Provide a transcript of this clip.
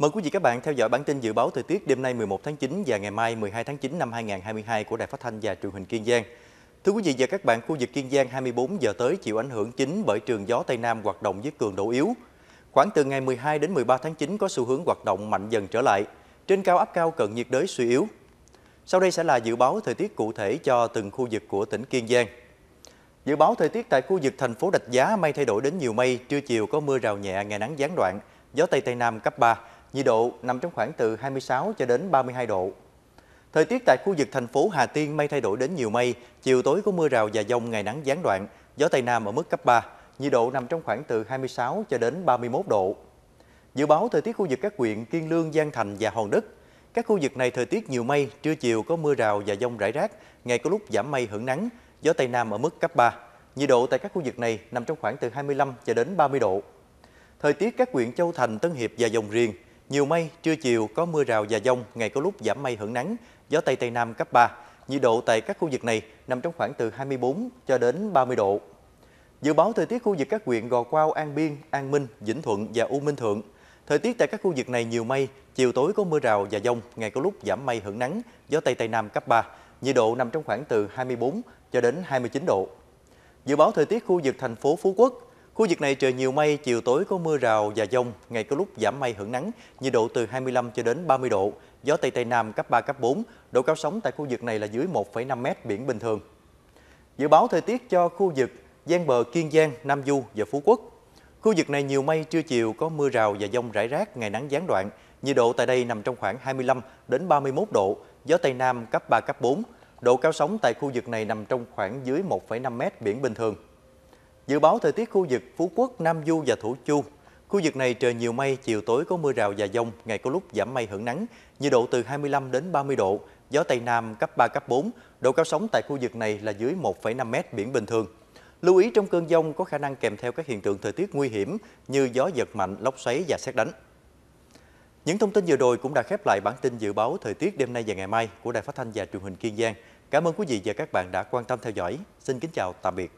Mời quý vị các bạn theo dõi bản tin dự báo thời tiết đêm nay 11 tháng 9 và ngày mai 12 tháng 9 năm 2022 của Đài Phát thanh và Truyền hình Kiên Giang. Thưa quý vị và các bạn, khu vực Kiên Giang 24 giờ tới chịu ảnh hưởng chính bởi trường gió Tây Nam hoạt động với cường độ yếu. Khoảng từ ngày 12 đến 13 tháng 9 có xu hướng hoạt động mạnh dần trở lại. Trên cao áp cao cận nhiệt đới suy yếu. Sau đây sẽ là dự báo thời tiết cụ thể cho từng khu vực của tỉnh Kiên Giang. Dự báo thời tiết tại khu vực thành phố Đạch Giá mây thay đổi đến nhiều mây, trưa chiều có mưa rào nhẹ, ngày nắng gián đoạn, gió Tây Tây Nam cấp 3, nhiệt độ nằm trong khoảng từ 26 cho đến 32 độ. Thời tiết tại khu vực thành phố Hà Tiên mây thay đổi đến nhiều mây, chiều tối có mưa rào và dông, ngày nắng gián đoạn, gió Tây Nam ở mức cấp 3, nhiệt độ nằm trong khoảng từ 26 cho đến 31 độ. Dự báo thời tiết khu vực các huyện Kiên Lương, Giang Thành và Hòn Đất. Các khu vực này thời tiết nhiều mây, trưa chiều có mưa rào và dông rải rác, ngày có lúc giảm mây hưởng nắng, gió Tây Nam ở mức cấp 3. Nhiệt độ tại các khu vực này nằm trong khoảng từ 25 cho đến 30 độ. Thời tiết các huyện Châu Thành, Tân Hiệp và Dòng Riềng, nhiều mây, trưa chiều có mưa rào và dông, ngày có lúc giảm mây hưởng nắng, gió Tây Tây Nam cấp 3. Nhiệt độ tại các khu vực này nằm trong khoảng từ 24 cho đến 30 độ. Dự báo thời tiết khu vực các huyện Gò Quao, An Biên, An Minh, Vĩnh Thuận và U Minh Thượng. Thời tiết tại các khu vực này nhiều mây, chiều tối có mưa rào và dông, ngày có lúc giảm mây hưởng nắng, gió Tây Tây Nam cấp 3. Nhiệt độ nằm trong khoảng từ 24 cho đến 29 độ. Dự báo thời tiết khu vực thành phố Phú Quốc, khu vực này trời nhiều mây, chiều tối có mưa rào và dông, ngày có lúc giảm mây hưởng nắng, nhiệt độ từ 25 cho đến 30 độ, gió Tây Tây Nam cấp 3, cấp 4, độ cao sóng tại khu vực này là dưới 1,5 mét biển bình thường. Dự báo thời tiết cho khu vực gian bờ Kiên Giang, Nam Du và Phú Quốc. Khu vực này nhiều mây, trưa chiều có mưa rào và dông rải rác, ngày nắng gián đoạn. Nhiệt độ tại đây nằm trong khoảng 25 đến 31 độ, gió Tây Nam cấp 3, cấp 4, Độ cao sóng tại khu vực này nằm trong khoảng dưới 1,5 mét biển bình thường. Dự báo thời tiết khu vực Phú Quốc, Nam Du và Thủ Chu. Khu vực này trời nhiều mây, chiều tối có mưa rào và dông, ngày có lúc giảm mây hưởng nắng, nhiệt độ từ 25 đến 30 độ, gió Tây Nam cấp 3, cấp 4. Độ cao sóng tại khu vực này là dưới 1,5 mét biển bình thường. Lưu ý trong cơn dông có khả năng kèm theo các hiện tượng thời tiết nguy hiểm như gió giật mạnh, lốc xoáy và xét đánh. Những thông tin vừa rồi cũng đã khép lại bản tin dự báo thời tiết đêm nay và ngày mai của Đài Phát thanh và Truyền hình Kiên Giang. Cảm ơn quý vị và các bạn đã quan tâm theo dõi. Xin kính chào tạm biệt.